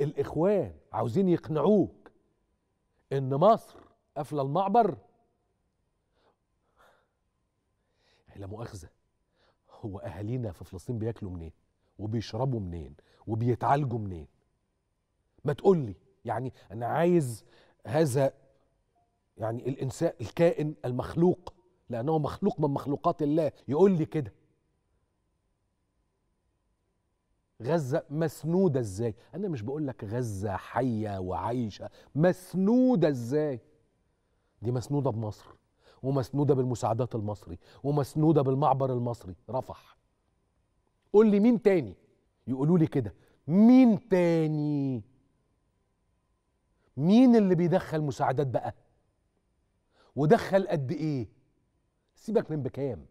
الإخوان عاوزين يقنعوك إن مصر قافلة المعبر. لا مؤاخذة هو أهالينا في فلسطين بياكلوا منين؟ وبيشربوا منين؟ وبيتعالجوا منين؟ ما تقول لي يعني أنا عايز هذا يعني الانسان الكائن المخلوق لأنه مخلوق من مخلوقات الله يقول لي كده. غزة مسنودة إزاي؟ أنا مش بقول لك غزة حية وعايشة مسنودة إزاي؟ دي مسنودة بمصر ومسنودة بالمساعدات المصري ومسنودة بالمعبر المصري. رفح. قول لي مين تاني؟ يقولوا لي كده. مين تاني؟ مين اللي بيدخل مساعدات بقى؟ ودخل قد إيه؟ سيبك من بكام.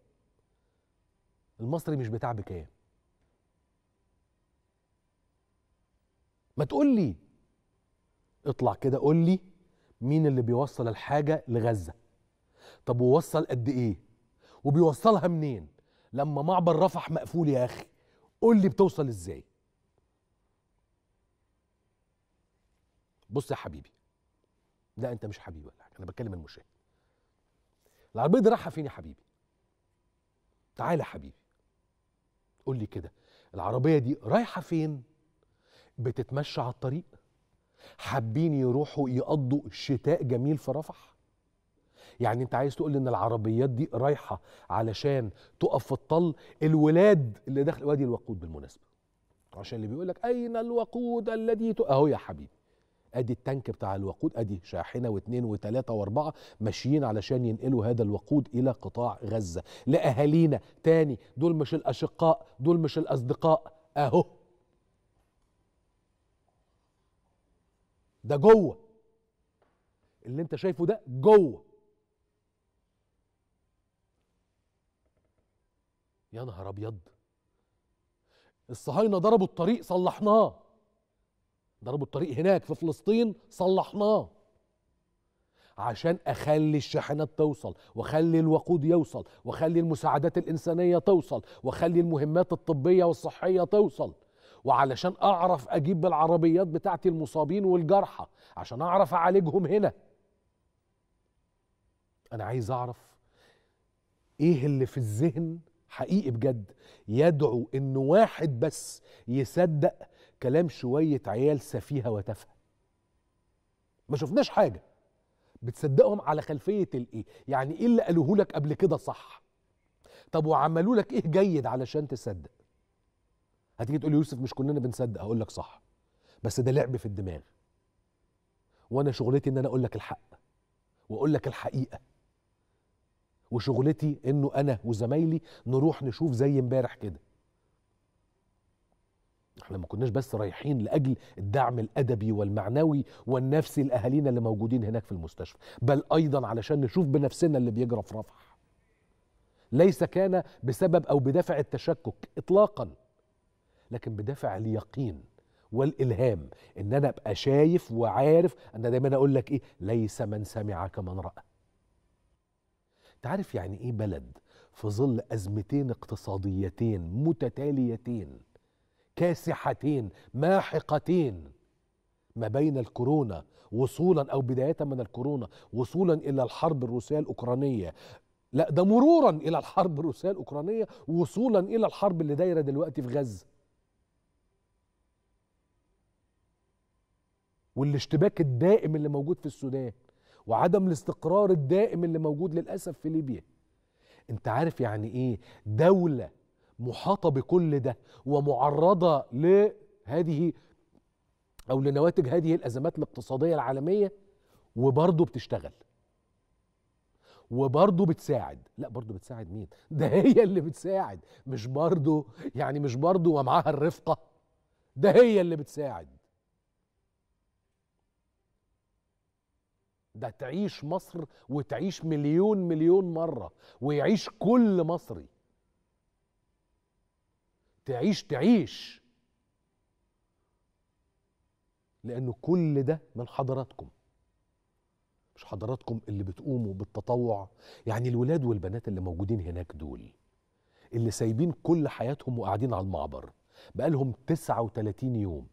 المصري مش بتاع بكام. ما تقول لي. اطلع كده قول لي مين اللي بيوصل الحاجة لغزة. طب ووصل قد إيه؟ وبيوصلها منين؟ لما معبر رفح مقفول يا أخي. قول لي بتوصل إزاي. بص يا حبيبي. لا أنت مش حبيبي ولا حاجة أنا بتكلم المشاهد. العربية دي رايحة فين يا حبيبي؟ تعالى يا حبيبي. قول لي كده. العربية دي رايحة فين؟ بتتمشى على الطريق حابين يروحوا يقضوا شتاء جميل في رفح؟ يعني أنت عايز تقول إن العربيات دي رايحة علشان تقف في الطل الولاد اللي داخل وادي الوقود بالمناسبة. عشان اللي بيقول لك أين الوقود الذي. أهو يا حبيبي. أدي التانك بتاع الوقود أدي شاحنة واثنين وثلاثه وأربعة ماشيين علشان ينقلوا هذا الوقود إلى قطاع غزة. لأهالينا تاني دول مش الأشقاء دول مش الأصدقاء. أهو. ده جوه. اللي انت شايفه ده جوه. يا نهار أبيض. الصهاينة ضربوا الطريق صلحناه. ضربوا الطريق هناك في فلسطين صلحناه. عشان أخلي الشاحنات توصل وأخلي الوقود يوصل وأخلي المساعدات الإنسانية توصل وأخلي المهمات الطبية والصحية توصل. وعلشان أعرف أجيب بالعربيات بتاعتي المصابين والجرحى عشان أعرف أعالجهم هنا. أنا عايز أعرف إيه اللي في الذهن حقيقي بجد يدعو إن واحد بس يصدق كلام شوية عيال سفيهة وتافهة. ما شفناش حاجة. بتصدقهم على خلفية الايه يعني إيه اللي قالوه لك قبل كده صح؟ طب وعملوا لك إيه جيد علشان تصدق؟ هتيجي تقول يوسف مش كلنا بنصدق هقول لك صح. بس ده لعب في الدماغ. وأنا شغلتي إن أنا أقول لك الحق. وأقول لك الحقيقة. وشغلتي إنه أنا وزمايلي نروح نشوف زي إمبارح كده. إحنا ما كناش بس رايحين لأجل الدعم الأدبي والمعنوي والنفسي لاهالينا اللي موجودين هناك في المستشفى بل أيضا علشان نشوف بنفسنا اللي بيجرى في رفح ليس كان بسبب أو بدافع التشكك اطلاقا. لكن بدافع اليقين والإلهام إن أنا أبقى شايف وعارف أنا دايما أقول لك إيه ليس من سمع كمن رأى. تعرف يعني إيه بلد في ظل أزمتين اقتصاديتين متتاليتين كاسحتين ماحقتين ما بين الكورونا وصولا أو بداية من الكورونا وصولا إلى الحرب الروسية الأوكرانية. لا ده مرورا إلى الحرب الروسية الأوكرانية وصولا إلى الحرب اللي دايرة دلوقتي في غزة. والاشتباك الدائم اللي موجود في السودان وعدم الاستقرار الدائم اللي موجود للأسف في ليبيا. انت عارف يعني إيه؟ دولة محاطة بكل ده ومعرضة لهذه أو لنواتج هذه الأزمات الاقتصادية العالمية وبرضه بتشتغل. وبرضه بتساعد. لا برضه بتساعد مين؟ ده هي اللي بتساعد مش برضه يعني مش برضه ومعاها الرفقة. ده هي اللي بتساعد. ده تعيش مصر وتعيش مليون مليون مرة ويعيش كل مصري. تعيش تعيش. لأنه كل ده من حضراتكم. مش حضراتكم اللي بتقوموا بالتطوع. يعني الولاد والبنات اللي موجودين هناك دول اللي سايبين كل حياتهم وقاعدين على المعبر بقالهم 39 يوم.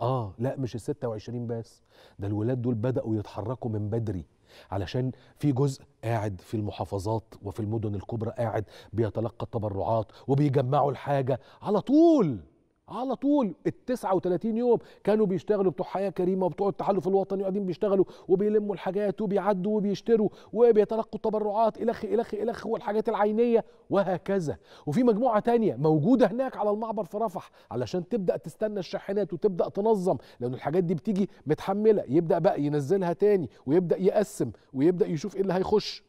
آه لا مش ال 26 بس ده الولاد دول بدأوا يتحركوا من بدري علشان في جزء قاعد في المحافظات وفي المدن الكبرى قاعد بيتلقى التبرعات وبيجمعوا الحاجة على طول. على طول ال 39 يوم كانوا بيشتغلوا بتوع حياة كريمة وبتوع التحالف الوطني قاعدين بيشتغلوا وبيلموا الحاجات وبيعدوا وبيشتروا وبيتلقوا التبرعات الخ الخ الخ والحاجات العينية وهكذا. وفي مجموعة تانية موجودة هناك على المعبر في رفح علشان تبدأ تستنى الشاحنات وتبدأ تنظم لأن الحاجات دي بتيجي متحملة يبدأ بقى ينزلها تاني ويبدأ يقسم ويبدأ يشوف إيه اللي هيخش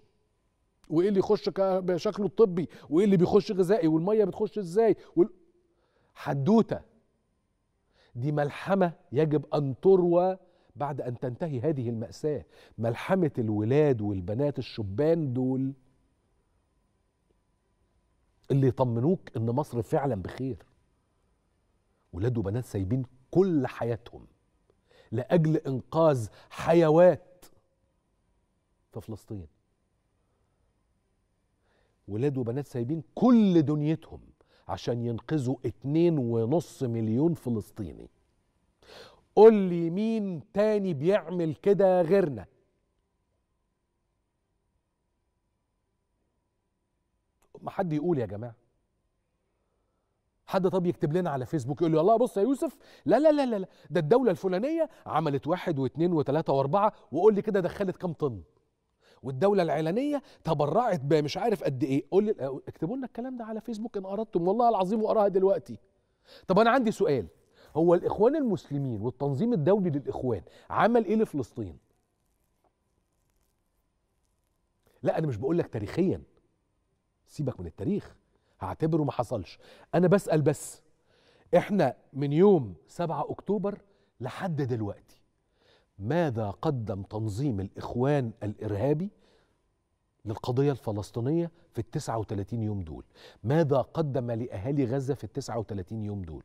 وإيه اللي يخش بشكله الطبي وإيه اللي بيخش غذائي والمية بتخش إزاي وال... حدوته. دي ملحمة يجب أن تروى بعد أن تنتهي هذه المأساة. ملحمة الولاد والبنات الشبان دول اللي يطمنوك إن مصر فعلا بخير. ولاد وبنات سايبين كل حياتهم لأجل إنقاذ حيوات في فلسطين. ولاد وبنات سايبين كل دنيتهم عشان ينقذوا اتنين ونص مليون فلسطيني. قول لي مين تاني بيعمل كده غيرنا؟ ما حد يقول يا جماعة. حد طب يكتب لنا على فيسبوك يقول لي والله بص يا يوسف لا لا لا لا لا، ده الدولة الفلانية عملت واحد واثنين وثلاثه واربعة وقول لي كده دخلت كام طن؟ والدولة العلانيه تبرعت بمش عارف قد إيه. قول لي اكتبوا لنا الكلام ده على فيسبوك إن أردتم. والله العظيم واراها دلوقتي. طب أنا عندي سؤال. هو الإخوان المسلمين والتنظيم الدولي للإخوان عمل إيه لفلسطين؟ لا أنا مش بقول لك تاريخيا. سيبك من التاريخ. هعتبره ما حصلش. أنا بسأل بس. إحنا من يوم 7 أكتوبر لحد دلوقتي ماذا قدم تنظيم الإخوان الإرهابي للقضية الفلسطينية في ال 39 يوم دول؟ ماذا قدم لأهالي غزة في ال 39 يوم دول؟